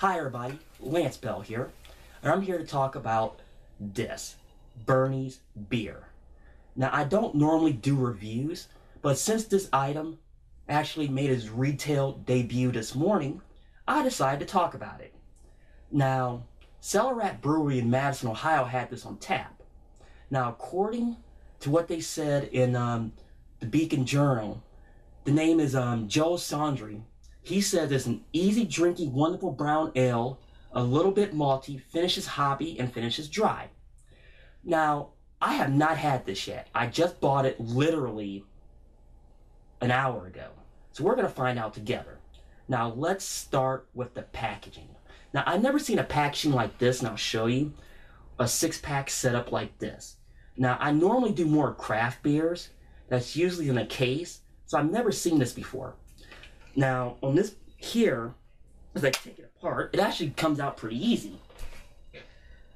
Hi everybody, Lance Bell here, and I'm here to talk about this, Bernie's beer. Now I don't normally do reviews, but since this item actually made its retail debut this morning, I decided to talk about it. Now, Cellar Rat Brewery in Madison, Ohio had this on tap. Now, according to what they said in um, the Beacon Journal, the name is um, Joe Sondry. He says it's an easy drinking, wonderful brown ale, a little bit malty, finishes hoppy, and finishes dry. Now, I have not had this yet. I just bought it literally an hour ago. So we're going to find out together. Now, let's start with the packaging. Now, I've never seen a packaging like this, and I'll show you a six pack setup like this. Now, I normally do more craft beers. That's usually in a case. So I've never seen this before. Now, on this here, as I take it apart, it actually comes out pretty easy.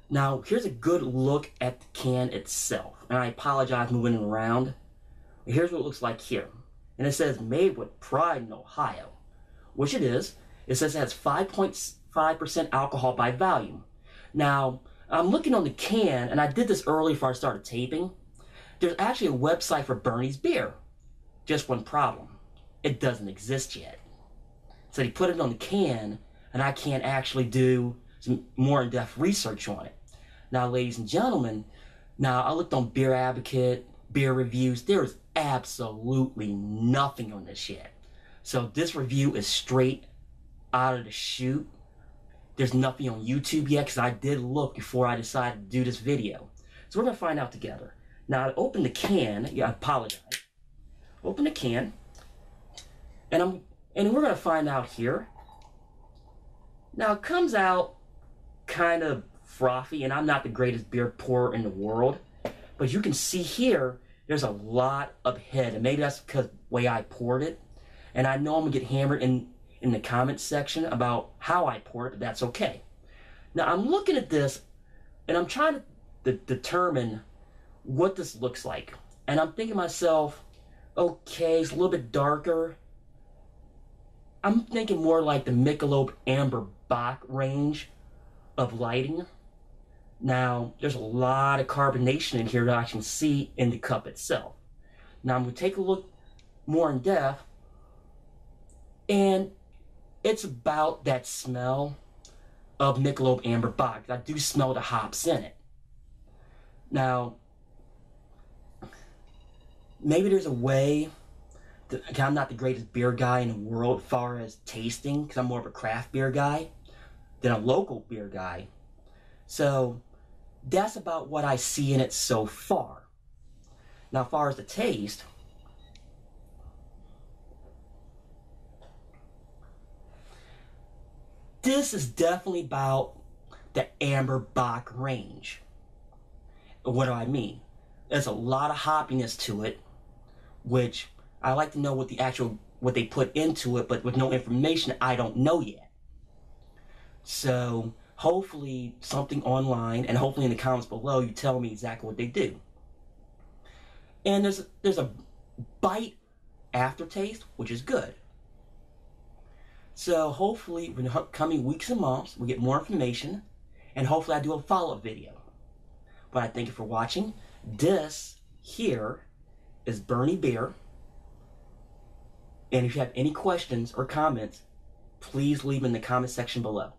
Now, here's a good look at the can itself. And I apologize moving around. Here's what it looks like here. And it says made with pride in Ohio, which it is. It says it has 5.5% alcohol by volume. Now, I'm looking on the can, and I did this early before I started taping. There's actually a website for Bernie's beer. Just one problem. It doesn't exist yet. So they put it on the can, and I can't actually do some more in-depth research on it. Now, ladies and gentlemen, now I looked on Beer Advocate, beer reviews. There is absolutely nothing on this yet. So this review is straight out of the chute. There's nothing on YouTube yet because I did look before I decided to do this video. So we're going to find out together. Now, I opened the can. Yeah, I apologize open the can, and I'm and we're gonna find out here. Now it comes out kind of frothy, and I'm not the greatest beer pourer in the world, but you can see here there's a lot of head, and maybe that's because way I poured it. And I know I'm gonna get hammered in in the comments section about how I poured it, but that's okay. Now I'm looking at this, and I'm trying to de- determine what this looks like, and I'm thinking to myself, okay, it's a little bit darker. I'm thinking more like the Michelob Amber Bock range of lighting. Now, there's a lot of carbonation in here that I can see in the cup itself. Now, I'm going to take a look more in depth, and it's about that smell of Michelob Amber Bock. I do smell the hops in it. Now, maybe there's a way. To, I'm not the greatest beer guy in the world as far as tasting, because I'm more of a craft beer guy than a local beer guy. So that's about what I see in it so far. Now, as far as the taste, this is definitely about the Amber Bock range. What do I mean? There's a lot of hoppiness to it which I like to know what the actual what they put into it, but with no information, I don't know yet. So hopefully something online and hopefully in the comments below you tell me exactly what they do. And there's there's a bite aftertaste, which is good. So hopefully in the coming weeks and months we get more information and hopefully I do a follow-up video. But I thank you for watching. This here is Bernie Beer. And if you have any questions or comments, please leave them in the comment section below.